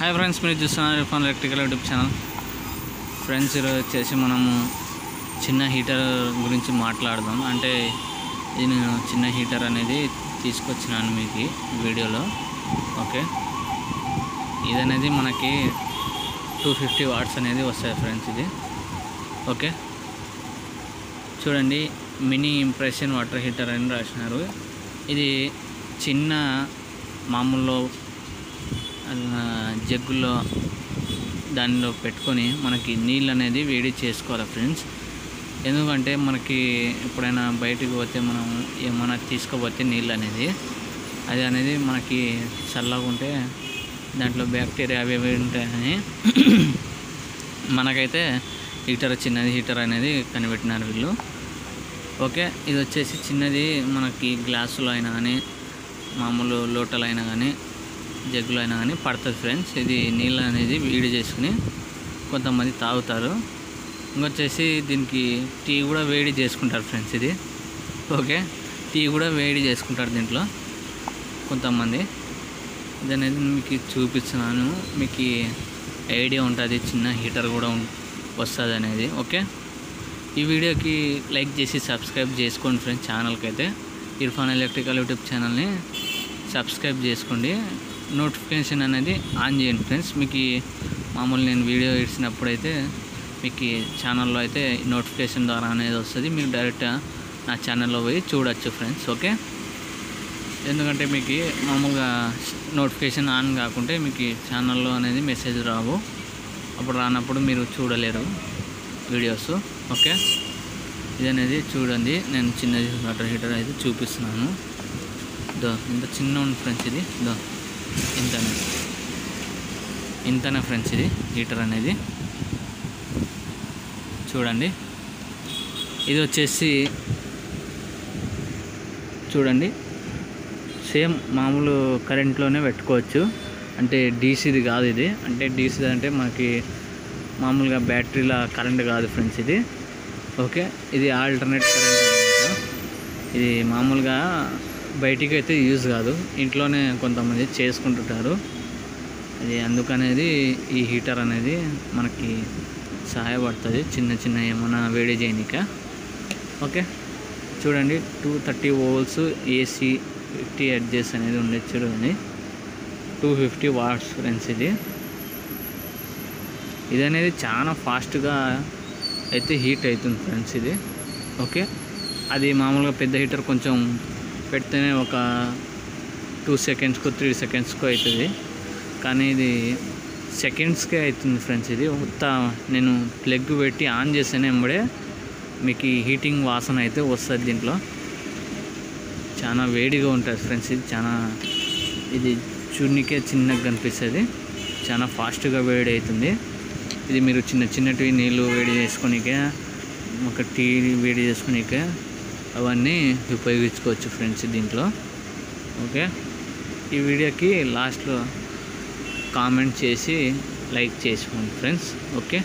Hi friends మీరు చూస్తున్నారు Irfan electrical YouTube channel. Friends ఈరోజు వచ్చేసి మనము చిన్న హీటర్ గురించి మాట్లాడదాం. అంటే ఇది నేను చిన్న హీటర్ అనేది తీసుకొచ్చినాను మీకు వీడియోలో. ఓకే? ఇది అనేది మనకి టూ ఫిఫ్టీ వాట్స్ అనేది వస్తాయి ఫ్రెండ్స్ ఇది. ఓకే? చూడండి మినీ ఇంప్రెషన్ వాటర్ హీటర్ అని రాసినారు. ఇది చిన్న మామూలు జగ్గులో దానిలో పెట్టుకొని మనకి నీళ్ళు అనేది వేడి చేసుకోవాలి ఫ్రెండ్స్. ఎందుకంటే మనకి ఎప్పుడైనా బయటికి పోతే మనం ఏమైనా తీసుకుపోతే నీళ్ళు అనేది అది అనేది మనకి చల్లగా ఉంటే దాంట్లో బ్యాక్టీరియా అవి ఏవి ఉంటాయని మనకైతే హీటర్ చిన్నది హీటర్ అనేది కనిపెట్టినారు వీళ్ళు. ఓకే ఇది వచ్చేసి చిన్నది మనకి గ్లాసులో అయినా కానీ మామూలు లోటలు అయినా కానీ జగ్గులో అయినా కానీ పడుతుంది ఫ్రెండ్స్. ఇది నీళ్ళు అనేది వేడి చేసుకుని కొంతమంది తాగుతారు. ఇంకొచ్చేసి దీనికి టీ కూడా వేడి చేసుకుంటారు ఫ్రెండ్స్ ఇది. ఓకే? టీ కూడా వేడి చేసుకుంటారు దీంట్లో కొంతమంది. ఇది అనేది మీకు చూపిస్తున్నాను. మీకు ఐడియా ఉంటుంది చిన్న హీటర్ కూడా వస్తుంది అనేది. ఓకే? ఈ వీడియోకి లైక్ చేసి సబ్స్క్రైబ్ చేసుకోండి ఫ్రెండ్స్ ఛానల్కి అయితే ఇర్ఫాన్ ఎలక్ట్రికల్ యూట్యూబ్ ఛానల్ని సబ్స్క్రైబ్ చేసుకోండి. నోటిఫికేషన్ అనేది ఆన్ చేయండి ఫ్రెండ్స్. మీకు ఈ మామూలు నేను వీడియో ఇచ్చినప్పుడు అయితే మీకు ఛానల్లో అయితే నోటిఫికేషన్ ద్వారా అనేది వస్తుంది. మీరు డైరెక్ట్ నా ఛానల్లో పోయి చూడొచ్చు ఫ్రెండ్స్ ఓకే? ఎందుకంటే మీకు మామూలుగా నోటిఫికేషన్ ఆన్ కాకుంటే మీకు ఛానల్లో అనేది మెసేజ్ రావు. అప్పుడు రానప్పుడు మీరు చూడలేరు వీడియోస్ ఓకే? ఇది అనేది చూడండి. నేను చిన్నది వాటర్ హీటర్ అయితే చూపిస్తున్నాను. దో ఇంత చిన్న ఉంది ఫ్రెండ్స్ ఇది. దో. ఇంతనే. ఇంతనే ఫ్రెండ్స్ ఇది హీటర్ అనేది. చూడండి. ఇది వచ్చేసి చూడండి. సేమ్ మామూలు కరెంట్లోనే పెట్టుకోవచ్చు. అంటే డీసీది కాదు ఇది. అంటే డీసీది అంటే మనకి మామూలుగా బ్యాటరీల కరెంట్ కాదు ఫ్రెండ్స్ ఇది. ఓకే. ఇది ఆల్టర్నేట్ కరెంట్ ఇది మామూలుగా బయటికి అయితే యూజ్ కాదు. ఇంట్లోనే కొంతమంది చేసుకుంటుంటారు. అది అందుకనేది ఈ హీటర్ అనేది మనకి సహాయపడుతుంది. చిన్న చిన్న ఏమైనా వేడి చేయనిక. ఓకే? చూడండి two thirty volts AC fifty hertz అనేది ఉండేది చూడండి. టూ ఫిఫ్టీ వాట్స్ ఫ్రెండ్స్ ఇది. ఇది అనేది చాలా ఫాస్ట్గా అయితే హీట్ అవుతుంది ఫ్రెండ్స్ ఇది. ఓకే? అది మామూలుగా పెద్ద హీటర్ కొంచెం పెడితేనే ఒక టూ సెకండ్స్కో త్రీ సెకండ్స్కో అవుతుంది కానీ ఇది సెకండ్స్కే అవుతుంది ఫ్రెండ్స్ ఇది. ఉత్త నేను ప్లగ్ పెట్టి ఆన్ చేస్తేనే ఎంబడే మీకు ఈ హీటింగ్ వాసన అయితే వస్తుంది దీంట్లో. చాలా వేడిగా ఉంటుంది ఫ్రెండ్స్ ఇది. చాలా ఇది చూడనికే చిన్నగా కనిపిస్తుంది. చాలా ఫాస్ట్గా వేడి అవుతుంది ఇది మీరు చిన్న చిన్నటివి నీళ్ళు వేడి చేసుకొనికే ఒక టీ వేడి చేసుకొనికే అవన్నీ ఉపయోగించుకోవచ్చు ఫ్రెండ్స్ దీంట్లో. ఓకే? ఈ వీడియోకి లాస్ట్లో కామెంట్ చేసి లైక్ చేసుకోండి ఫ్రెండ్స్. ఓకే?